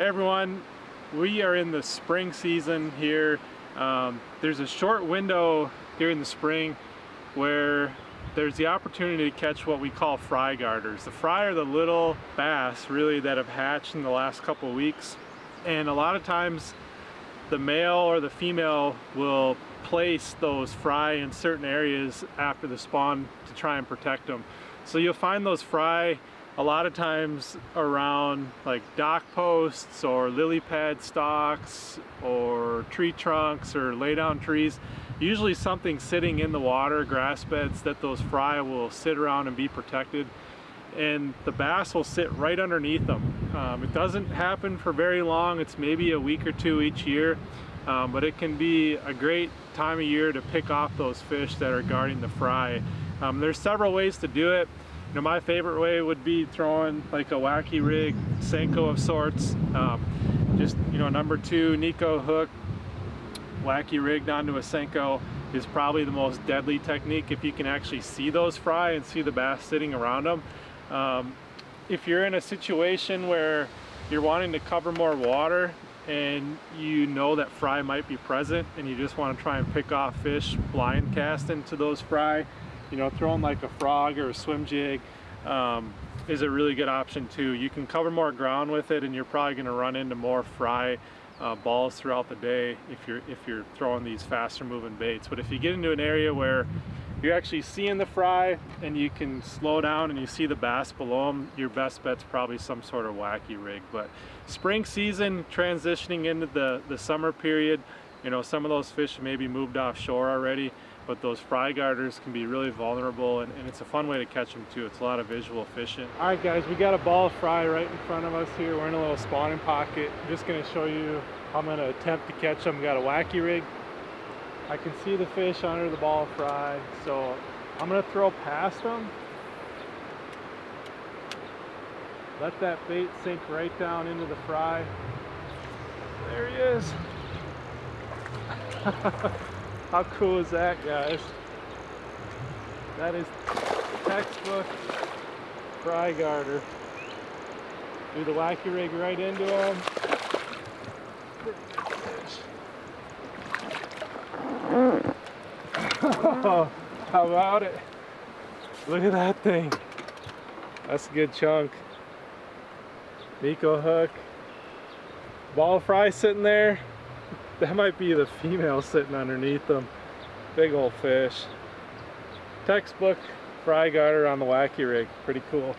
Everyone, we are in the spring season here. Um, there's a short window during the spring where there's the opportunity to catch what we call fry guarders. The fry are the little bass really that have hatched in the last couple weeks and a lot of times the male or the female will place those fry in certain areas after the spawn to try and protect them. So you'll find those fry a lot of times around like dock posts or lily pad stalks or tree trunks or lay down trees usually something sitting in the water grass beds that those fry will sit around and be protected. And the bass will sit right underneath them. Um, it doesn't happen for very long. It's maybe a week or two each year. Um, but it can be a great time of year to pick off those fish that are guarding the fry. Um, there's several ways to do it you know, my favorite way would be throwing like a wacky rig, Senko of sorts. Um, just, you know, number two, Neko hook, wacky rigged onto a Senko is probably the most deadly technique if you can actually see those fry and see the bass sitting around them. Um, if you're in a situation where you're wanting to cover more water and you know that fry might be present and you just want to try and pick off fish blind cast into those fry, you know, throwing like a frog or a swim jig um, is a really good option too. You can cover more ground with it and you're probably gonna run into more fry uh, balls throughout the day if you're if you're throwing these faster moving baits. But if you get into an area where you're actually seeing the fry and you can slow down and you see the bass below them, your best bet's probably some sort of wacky rig. But spring season transitioning into the, the summer period, you know, some of those fish maybe moved offshore already but those fry guarders can be really vulnerable and, and, it's a fun way to catch them too. It's a lot of visual fishing. All right guys, we got a ball of fry right in front of us here. We're in a little spawning pocket. I'm just gonna show you how I'm gonna attempt to catch them. Got a wacky rig. I can see the fish under the ball of fry, so I'm gonna throw past them. Let that bait sink right down into the fry. There he is. How cool is that, guys? That is textbook fry guarder. Do the wacky rig right into them. Oh, how about it? Look at that thing. That's a good chunk. Neko hook. Ball fry sitting there. That might be the female sitting underneath them. Big old fish. Textbook fry guarder on the wacky rig. Pretty cool.